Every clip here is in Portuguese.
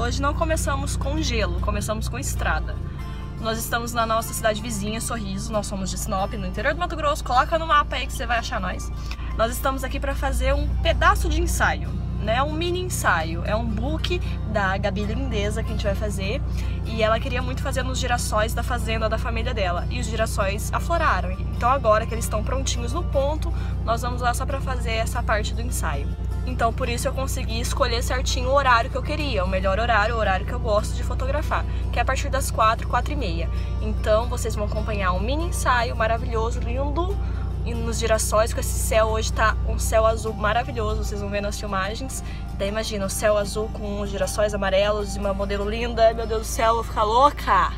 Hoje não começamos com gelo, começamos com estrada. Nós estamos na nossa cidade vizinha, Sorriso, nós somos de Sinop, no interior do Mato Grosso. Coloca no mapa aí que você vai achar nós. Nós estamos aqui para fazer um pedaço de ensaio, né? Um mini ensaio. É um book da Gabi Lindeza que a gente vai fazer. E ela queria muito fazer nos girassóis da fazenda da família dela. E os girassóis afloraram. Então agora que eles estão prontinhos no ponto, nós vamos lá só para fazer essa parte do ensaio. Então por isso eu consegui escolher certinho o horário que eu queria, o melhor horário, o horário que eu gosto de fotografar, que é a partir das 4, 4 e meia. Então vocês vão acompanhar um mini ensaio maravilhoso, lindo, nos girassóis, com esse céu hoje tá um céu azul maravilhoso, vocês vão ver nas filmagens. Daí imagina o céu azul com os girassóis amarelos e uma modelo linda, meu Deus do céu, eu vou ficar louca!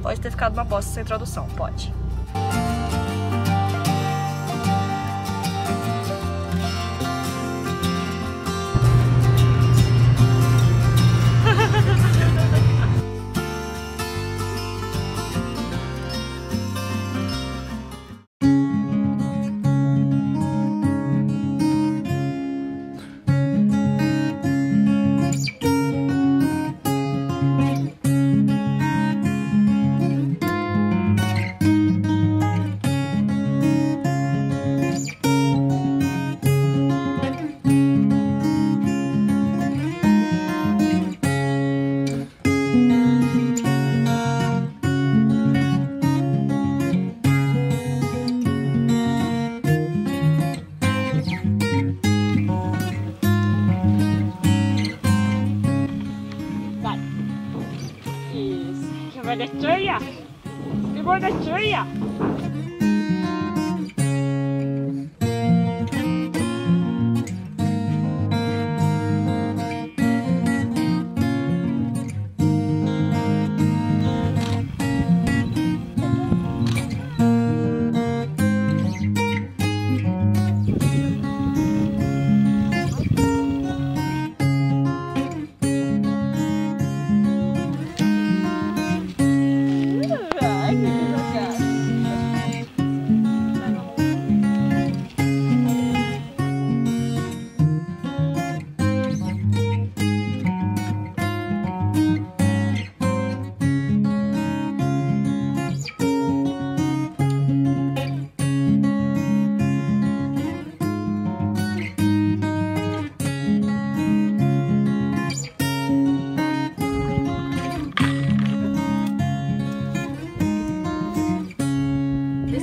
Pode ter ficado uma bosta essa introdução, pode. 你不是在学呀？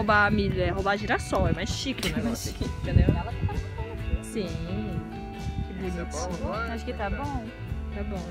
roubar milho, é roubar girassol, é mais chique o negócio aqui, entendeu? Sim. Que bonito. Acho que tá bom. Tá bom,